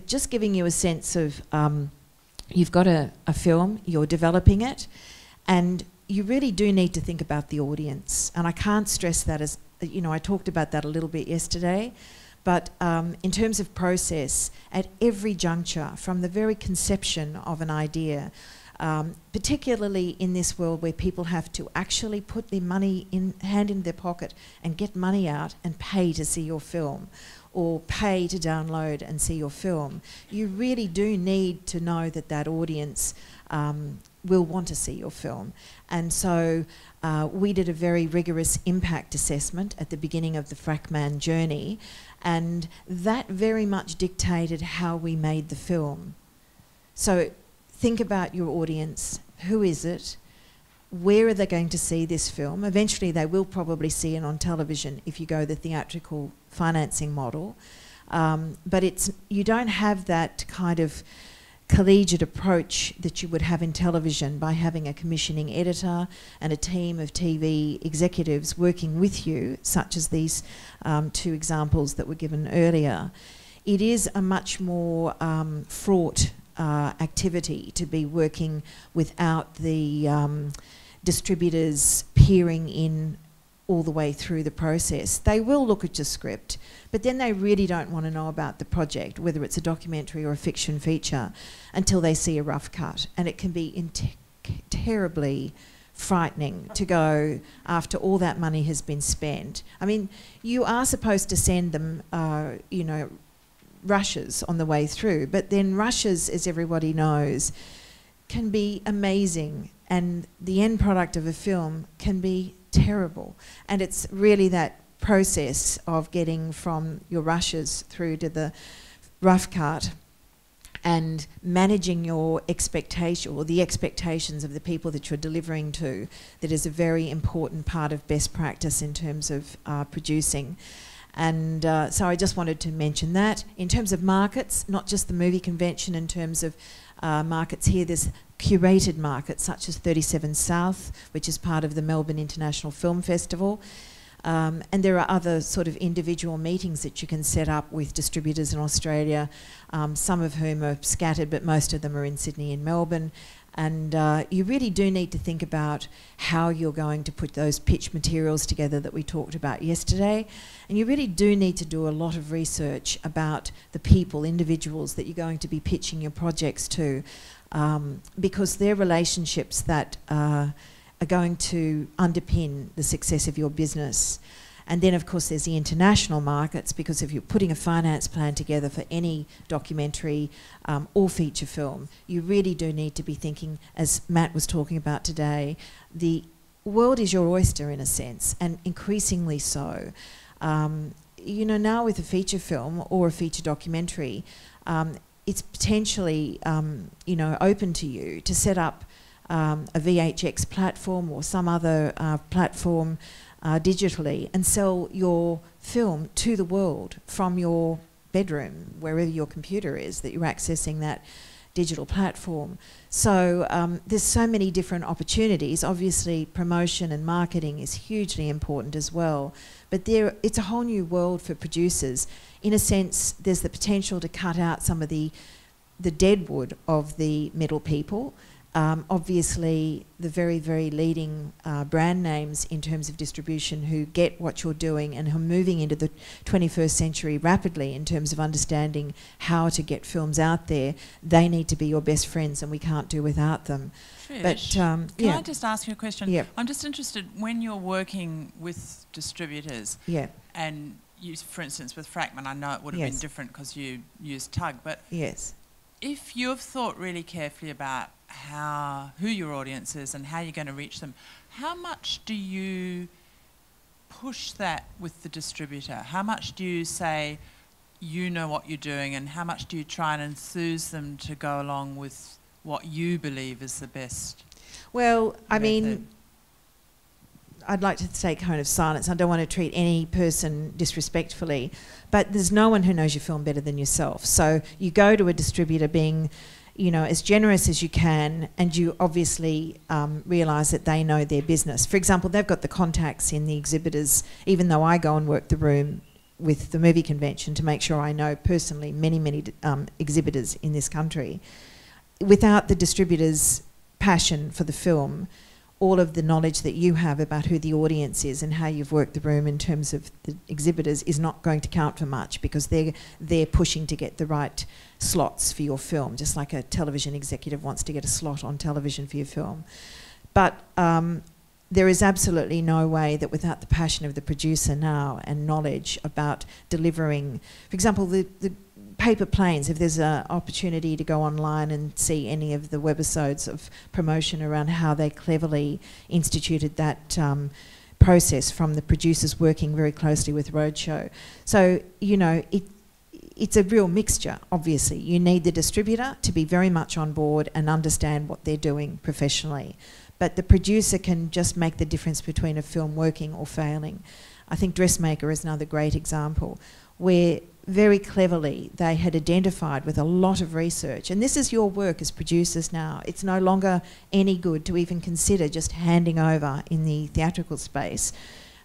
but just giving you a sense of um, you've got a, a film, you're developing it, and you really do need to think about the audience. And I can't stress that as, you know, I talked about that a little bit yesterday. But um, in terms of process, at every juncture, from the very conception of an idea, um, particularly in this world where people have to actually put their money in hand in their pocket and get money out and pay to see your film or pay to download and see your film, you really do need to know that that audience um, will want to see your film. And so uh, we did a very rigorous impact assessment at the beginning of the Frackman journey, and that very much dictated how we made the film. So think about your audience. Who is it? Where are they going to see this film? Eventually, they will probably see it on television if you go the theatrical financing model. Um, but it's you don't have that kind of collegiate approach that you would have in television by having a commissioning editor and a team of TV executives working with you, such as these um, two examples that were given earlier. It is a much more um, fraught uh, activity to be working without the um, distributors peering in all the way through the process. They will look at your script, but then they really don't want to know about the project, whether it's a documentary or a fiction feature, until they see a rough cut. And it can be terribly frightening to go after all that money has been spent. I mean, you are supposed to send them, uh, you know, rushes on the way through, but then rushes, as everybody knows, can be amazing, and the end product of a film can be terrible. And it's really that process of getting from your rushes through to the rough cut and managing your expectation or the expectations of the people that you're delivering to that is a very important part of best practice in terms of uh, producing. And uh, so I just wanted to mention that. In terms of markets, not just the movie convention, in terms of uh, markets here, there's curated markets such as 37 South, which is part of the Melbourne International Film Festival. Um, and there are other sort of individual meetings that you can set up with distributors in Australia, um, some of whom are scattered, but most of them are in Sydney and Melbourne. And uh, you really do need to think about how you're going to put those pitch materials together that we talked about yesterday. And you really do need to do a lot of research about the people, individuals that you're going to be pitching your projects to, um, because they're relationships that uh, are going to underpin the success of your business. And then, of course, there's the international markets because if you're putting a finance plan together for any documentary um, or feature film, you really do need to be thinking, as Matt was talking about today, the world is your oyster in a sense, and increasingly so. Um, you know, now with a feature film or a feature documentary, um, it's potentially, um, you know, open to you to set up um, a VHX platform or some other uh, platform uh, digitally and sell your film to the world from your bedroom, wherever your computer is, that you're accessing that digital platform. So um, there's so many different opportunities. Obviously, promotion and marketing is hugely important as well. But there, it's a whole new world for producers. In a sense, there's the potential to cut out some of the the deadwood of the middle people um, obviously, the very, very leading uh, brand names in terms of distribution who get what you're doing and who are moving into the 21st century rapidly in terms of understanding how to get films out there, they need to be your best friends and we can't do without them. Trish, but um, can yeah. I just ask you a question? Yeah. I'm just interested when you're working with distributors. Yeah. And you, for instance, with Frackman, I know it would have yes. been different because you used Tugg, but yes. If you've thought really carefully about how who your audience is and how you're going to reach them. How much do you push that with the distributor? How much do you say you know what you're doing and how much do you try and enthuse them to go along with what you believe is the best? Well, I mean, I'd like to take kind of silence. I don't want to treat any person disrespectfully, but there's no one who knows your film better than yourself. So you go to a distributor being you know, as generous as you can, and you obviously um, realise that they know their business. For example, they've got the contacts in the exhibitors, even though I go and work the room with the movie convention to make sure I know personally many, many um, exhibitors in this country. Without the distributors' passion for the film, all of the knowledge that you have about who the audience is and how you've worked the room in terms of the exhibitors is not going to count for much because they're they're pushing to get the right slots for your film, just like a television executive wants to get a slot on television for your film. But um, there is absolutely no way that without the passion of the producer now and knowledge about delivering, for example, the, the paper planes, if there's an opportunity to go online and see any of the webisodes of promotion around how they cleverly instituted that um, process from the producers working very closely with Roadshow. So, you know, it, it's a real mixture, obviously. You need the distributor to be very much on board and understand what they're doing professionally. But the producer can just make the difference between a film working or failing. I think Dressmaker is another great example where very cleverly they had identified with a lot of research, and this is your work as producers now. It's no longer any good to even consider just handing over in the theatrical space.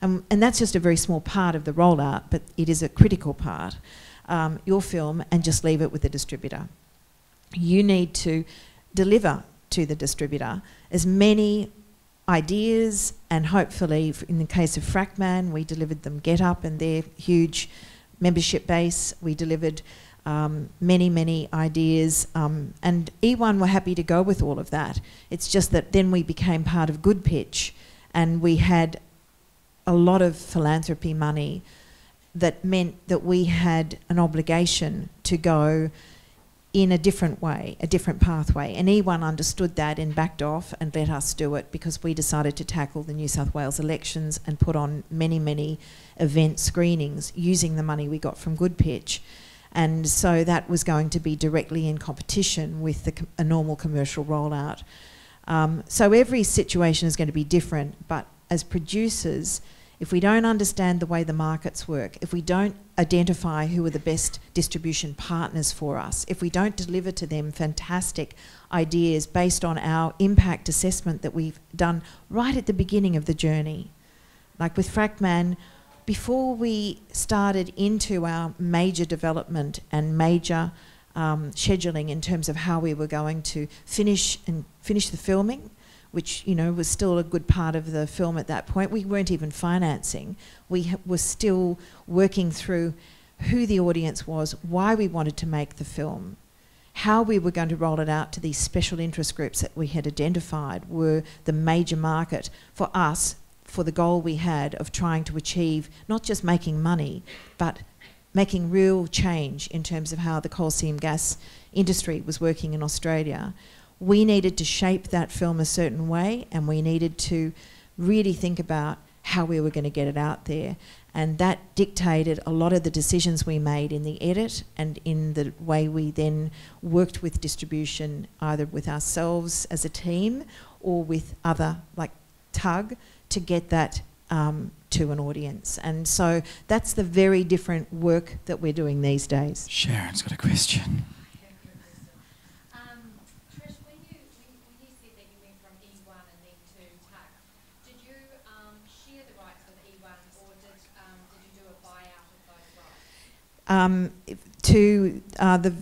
Um, and that's just a very small part of the rollout, but it is a critical part. Um, your film and just leave it with the distributor. You need to deliver to the distributor as many ideas and hopefully in the case of Frackman we delivered them Get Up and their huge membership base. We delivered um, many, many ideas, um, and E1 were happy to go with all of that. It's just that then we became part of Good Pitch, and we had a lot of philanthropy money that meant that we had an obligation to go in a different way, a different pathway. And E1 understood that and backed off and let us do it because we decided to tackle the New South Wales elections and put on many, many event screenings using the money we got from Good Pitch. And so that was going to be directly in competition with the, a normal commercial rollout. Um, so every situation is going to be different, but as producers, if we don't understand the way the markets work, if we don't identify who are the best distribution partners for us, if we don't deliver to them fantastic ideas based on our impact assessment that we've done right at the beginning of the journey, like with Frackman, before we started into our major development and major um, scheduling in terms of how we were going to finish and finish the filming which you know was still a good part of the film at that point. We weren't even financing. We were still working through who the audience was, why we wanted to make the film, how we were going to roll it out to these special interest groups that we had identified were the major market for us for the goal we had of trying to achieve not just making money, but making real change in terms of how the coal seam gas industry was working in Australia we needed to shape that film a certain way and we needed to really think about how we were going to get it out there. And that dictated a lot of the decisions we made in the edit and in the way we then worked with distribution, either with ourselves as a team or with other, like Tugg, to get that um, to an audience. And so that's the very different work that we're doing these days. Sharon's got a question. Um, to uh, the,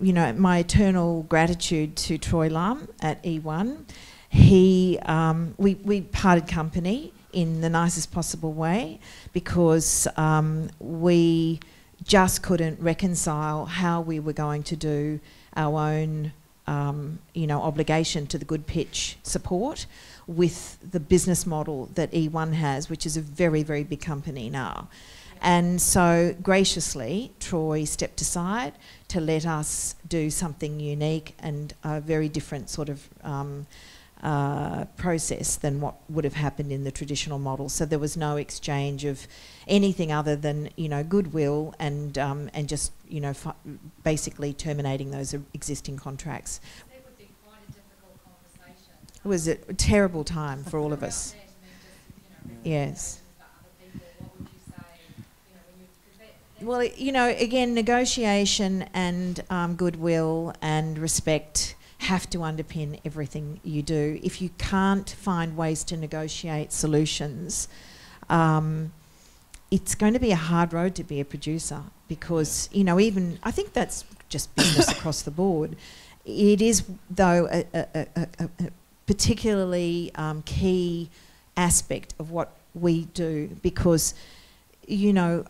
you know, my eternal gratitude to Troy Lum at E1. He, um, we, we parted company in the nicest possible way because um, we just couldn't reconcile how we were going to do our own, um, you know, obligation to the good pitch support with the business model that E1 has, which is a very, very big company now. And so graciously, Troy stepped aside to let us do something unique and a very different sort of um, uh, process than what would have happened in the traditional model. So there was no exchange of anything other than you know goodwill and um, and just you know basically terminating those existing contracts. It was a terrible time for all of us. Yes. Well, you know, again, negotiation and um, goodwill and respect have to underpin everything you do. If you can't find ways to negotiate solutions, um, it's going to be a hard road to be a producer because you know even I think that's just business across the board. It is though a, a, a, a particularly um, key aspect of what we do because you know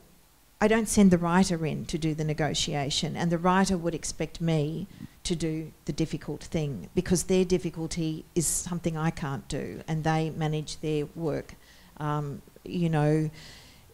I don't send the writer in to do the negotiation, and the writer would expect me to do the difficult thing because their difficulty is something I can't do, and they manage their work. Um, you know,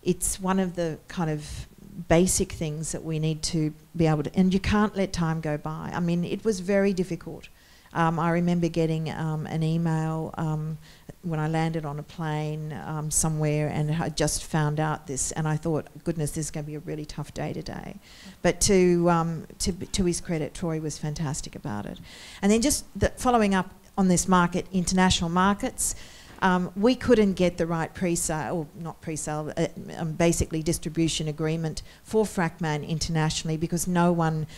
it's one of the kind of basic things that we need to be able to, and you can't let time go by. I mean, it was very difficult. Um, I remember getting um, an email um, when I landed on a plane um, somewhere and I just found out this, and I thought, goodness, this is going to be a really tough day today. But to, um, to, to his credit, Troy was fantastic about it. And then just the, following up on this market, international markets, um, we couldn't get the right pre-sale, or not pre-sale, uh, um, basically distribution agreement for Frackman internationally because no one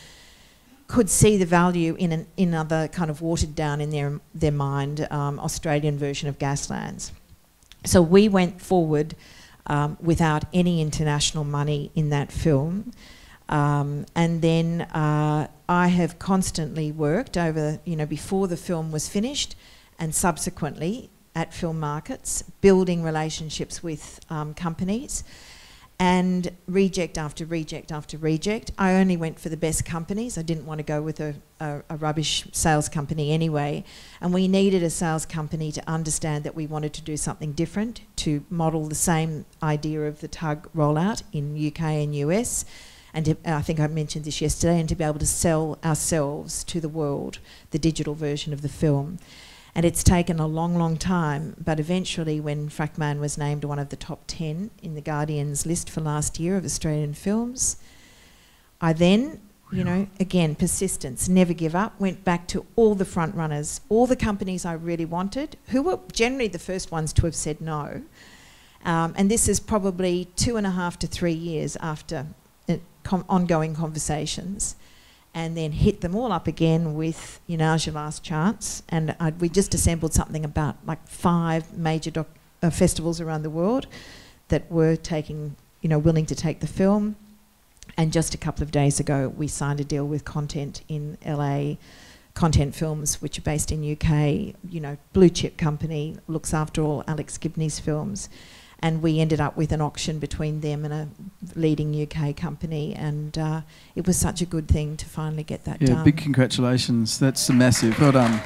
could see the value in an, in other kind of watered down in their their mind um, Australian version of Gaslands. So we went forward um, without any international money in that film. Um, and then uh, I have constantly worked over, you know, before the film was finished and subsequently at film markets, building relationships with um, companies and reject after reject after reject. I only went for the best companies. I didn't want to go with a, a, a, rubbish sales company anyway. And we needed a sales company to understand that we wanted to do something different, to model the same idea of the tug rollout in UK and US. And to, I think I mentioned this yesterday, and to be able to sell ourselves to the world, the digital version of the film. And it's taken a long, long time, but eventually, when Frackman was named one of the top 10 in the Guardian's list for last year of Australian films, I then, you know, again, persistence, never give up, went back to all the front runners, all the companies I really wanted, who were generally the first ones to have said no. Um, and this is probably two and a half to three years after uh, ongoing conversations and then hit them all up again with you know your last chance and I'd, we just assembled something about like five major doc, uh, festivals around the world that were taking you know willing to take the film. And just a couple of days ago we signed a deal with content in LA content films which are based in UK you know blue chip company looks after all Alex Gibney's films and we ended up with an auction between them and a leading UK company, and uh, it was such a good thing to finally get that yeah, done. Yeah, big congratulations. That's massive. Well done.